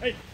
Hey.